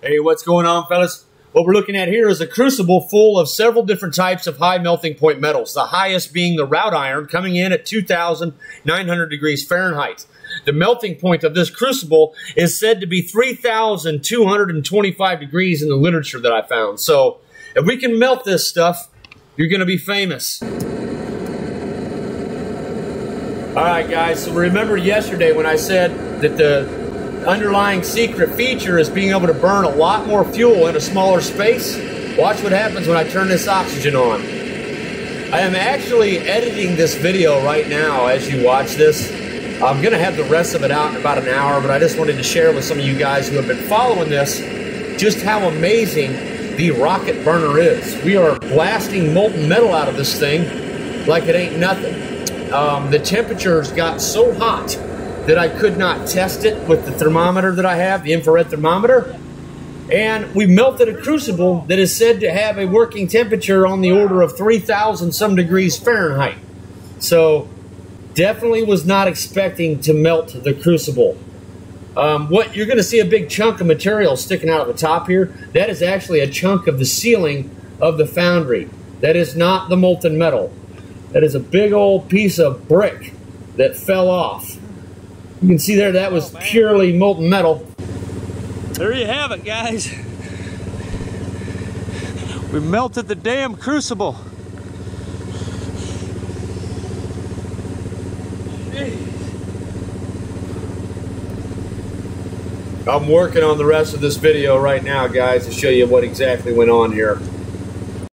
Hey, what's going on, fellas? What we're looking at here is a crucible full of several different types of high melting point metals, the highest being the wrought iron coming in at 2,900 degrees Fahrenheit. The melting point of this crucible is said to be 3,225 degrees in the literature that I found. So if we can melt this stuff, you're going to be famous. All right, guys, so remember yesterday when I said that the underlying secret feature is being able to burn a lot more fuel in a smaller space. Watch what happens when I turn this oxygen on. I am actually editing this video right now as you watch this. I'm going to have the rest of it out in about an hour, but I just wanted to share with some of you guys who have been following this just how amazing the rocket burner is. We are blasting molten metal out of this thing like it ain't nothing. Um, the temperatures got so hot that I could not test it with the thermometer that I have, the infrared thermometer. And we melted a crucible that is said to have a working temperature on the order of 3,000 some degrees Fahrenheit. So definitely was not expecting to melt the crucible. Um, what you're going to see a big chunk of material sticking out of the top here. That is actually a chunk of the ceiling of the foundry. That is not the molten metal. That is a big old piece of brick that fell off. You can see there that was oh, purely molten metal. There you have it, guys. We melted the damn crucible. I'm working on the rest of this video right now, guys, to show you what exactly went on here.